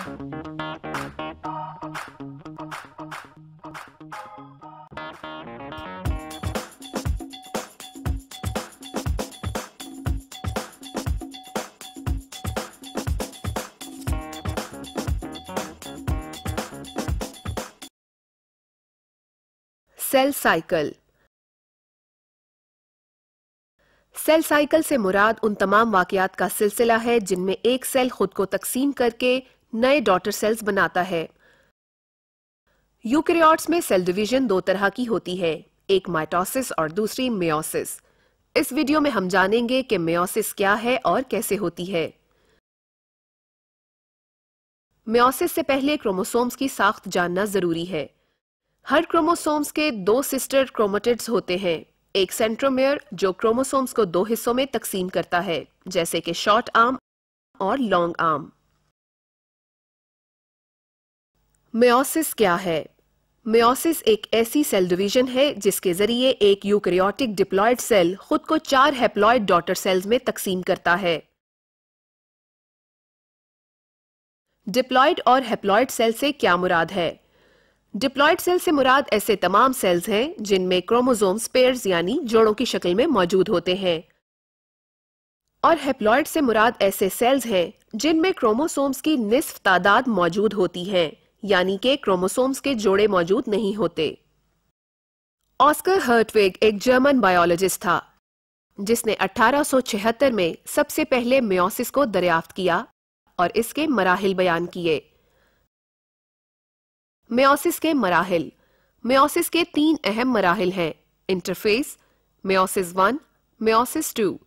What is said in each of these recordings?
Cell cycle cell cycle से मुराद उन तमाम वाकयात का सिलसिला है जिनमें एक सेल खुद को तकसीम करके नए डॉटर सेल्स बनाता है। यूकैरियोट्स में सेल डिवीज़न दो तरह की होती है, एक माइटोसिस और दूसरी मेयोसिस इस वीडियो में हम जानेंगे कि मेयोसिस क्या है और कैसे होती है। मेयोसिस से पहले क्रोमोसोम्स की साख्त जानना ज़रूरी है। हर क्रोमोसोम्स के दो सिस्टर क्रोमेटिड्स होते हैं, एक सेंट्रोमेयर जो क्रोमोसोम्स को दो हिस्सों में तकसीम करता है, जैसे कि शॉर्ट आर्म और लॉन्ग आर्म मेयोसिस क्या है? मेयोसिस एक ऐसी सेल डिवीज़न है जिसके ज़रिए एक यूकैरियोटिक डिप्लॉयड सेल खुद को चार हेप्लॉयड डॉटर सेल्स में तकसीम करता है। डिप्लॉयड और हेप्लॉयड सेल से क्या मुराद है? डिप्लॉयड सेल से मुराद ऐसे तमाम सेल्स हैं जिनमें क्रोमोसोम स्पेयर्स यानी जोड़ों की शक्ल में मौजूद होते हैं। और हेप्लॉयड से मुराद ऐसे सेल्स हैं जिनमें क्रोमोसोम्स की निस्फ तादाद मौजूद होती है। यानी कि क्रोमोसोम्स के जोड़े मौजूद नहीं होते। ऑस्कर हर्टविग एक जर्मन बायोलॉजिस्ट था, जिसने 1876 में सबसे पहले म्योसिस को दरियाफ्त किया और इसके मराहिल बयान किए। मेयोसिस के मराहिल। मेयोसिस के तीन अहम मराहिल हैं, interphase, meiosis one, meiosis two.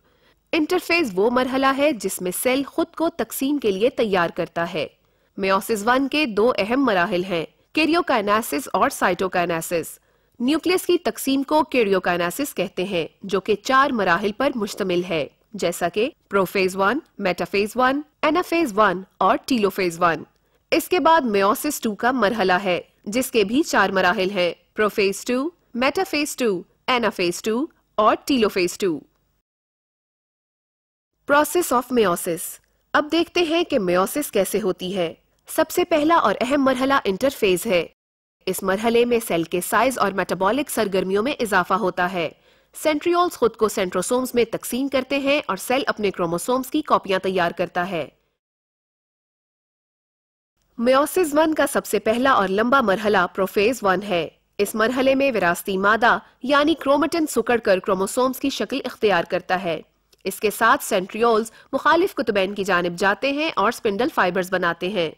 Interphase वो मरहला है जिसमें सेल खुद को तकसीम के लिए तैयार करता है। मेयोसिस वन के दो अहम मराहल हैं, कैरियोकाइनेसिस और साइटोकाइनासिस। न्यूक्लियस की तकसीम को कैरियोकाइनेसिस कहते हैं, जो कि चार मराहल पर मुश्तमिल है, जैसा कि prophase one, metaphase one, anaphase one और टीलोफेज वन। इसके बाद मेयोसिस टू का मरहला है, जिसके भी चार मराहल हैं, prophase two, metaphase two, anaphase two और telophase two. Process of meiosis अब देखते हैं कि मेयोसिस कैसे होती है। सबसे पहला और अहम मरहला इंटरफेज है। इस मरहले में सेल के साइज़ और मेटाबॉलिक सरगर्मियों में इजाफा होता है। सेंट्रियोल्स खुद को सेंट्रोसोम्स में तकसीम करते हैं और सेल अपने क्रोमोसोम्स की कॉपियाँ तैयार करता है। मेयोसिस वन का सबसे पहला और लंबा मरहला प्रोफेज वन है। इस मरहले में विरासती मादा, यानी क्रोमेटिन सुकड़कर क्रोमोसोम्स की शक्ल इख्तियार करता है। इसके साथ सेंट्रियोल्स मुखालिफ कुतुबैन की जानब जाते हैं और स्पिंडल फाइबर्स बनाते हैं।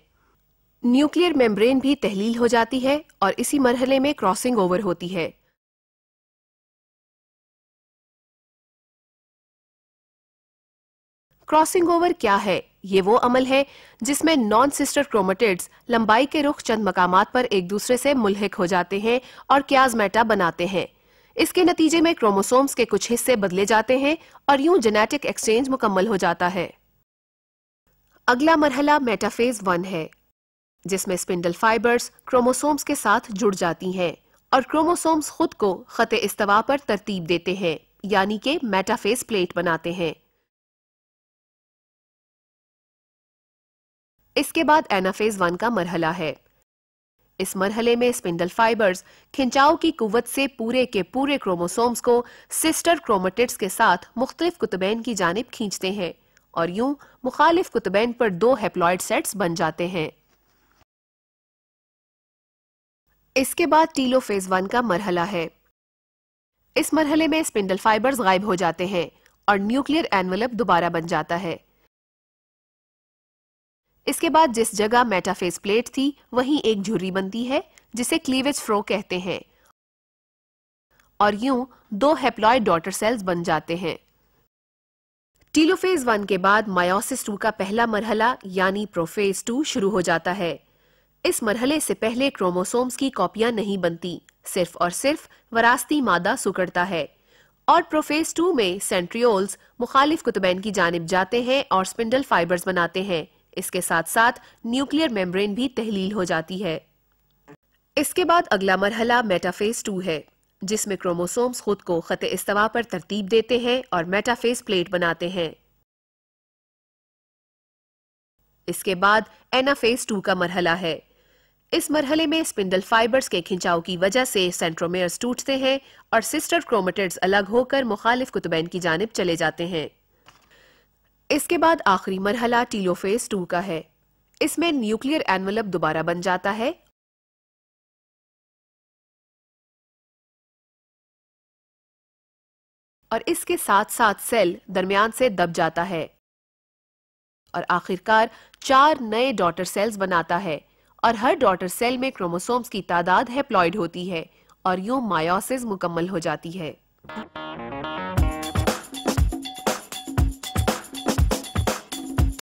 न्यूक्लियर मेम्ब्रेन भी तहलील हो जाती है और इसी मरहले में क्रॉसिंग ओवर होती है। क्रॉसिंग ओवर क्या है? ये वो अमल है जिसमें नॉन सिस्टर क्रोमेटिड्स लंबाई के रुख चंद मकामात पर एक दूसरे से मुलहक हो जाते हैं और क्याजमेटा बनाते हैं। इसके नतीजे में क्रोमोसोम्स के कुछ हिस्से बदले जाते हैं और यूँ जेनेटिक एक्सचेंज मुकम्मल हो जाता है। अगला मरहला मेटाफेज वन है। जिसमें स्पिंडल फाइबर्स क्रोमोसोम्स के साथ जुड़ जाती हैं और क्रोमोसोम्स खुद को खत इस्तवा पर तरतीब देते हैं, यानी कि मेटाफेस प्लेट बनाते हैं। इसके बाद एनाफेज वन का मरहला है। इस मरहले में स्पिंडल फाइबर्स खिंचाव की कुवत से पूरे के पूरे क्रोमोसोम्स को सिस्टर क्रोमेटिड्स के साथ मुख्तलिफ़ कुतुबैन की जानब खींचते हैं और यूँ मुखालिफ कुतुबैन पर दो हेप्लॉइड सेट्स बन जाते हैं। इसके बाद टीलो फ़ेज़ वन का मरहला है। इस मरहले में स्पिंडल फाइबर्स गायब हो जाते हैं और न्यूक्लियर एनवलप दोबारा बन जाता है। इसके बाद जिस जगह मेटाफेज प्लेट थी, वहीं एक झुर्री बनती है, जिसे क्लीवेज फ्रो कहते हैं। और यूँ दो हेप्लॉयड डॉटर सेल्स बन जाते हैं। टीलोफेज वन के बाद मायोसिस टू का पहला मरहला, यानी प्रोफेज टू शुरू हो जाता है। इस मरहले से पहले क्रोमोसोम्स की कॉपियाँ नहीं बनती। सिर्फ़ और सिर्फ़ वरासती मादा सुकड़ता है। और प्रोफेज टू में सेंट्रियोल्स मुखालिफ कुतुबैन की जानब जाते हैं और स्पिंडल फाइबर्स बनाते हैं। इसके साथ साथ न्यूक्लियर मेम्ब्रेन भी तहलील हो जाती है। इसके बाद अगला मरहला मेटाफेज टू है, जिसमें क्रोमोसोम्स खुद को खत इस्तवा पर तरतीब देते हैं और मेटाफेज प्लेट बनाते हैं। इसके बाद एनाफेज टू का मरहला है इस मरहले में स्पिंडल फाइबर्स के खिंचाव की वजह से सेंट्रोमेयर्स टूटते हैं और सिस्टर क्रोमेटिड्स अलग होकर मुखालिफ कुतुबैन की जानब चले जाते हैं। इसके बाद आखिरी मरहला टीलोफेज टू का है। इसमें न्यूक्लियर एनवलप दोबारा बन जाता है। और इसके साथ साथ सेल दरमियान से दब जाता है। और आखिरकार चार नए डॉटर सेल्स बनाता है। और हर डॉटर सेल में क्रोमोसोम्स की तादाद हैप्लॉइड होती है और यूँ मायोसिस मुकम्मल हो जाती है।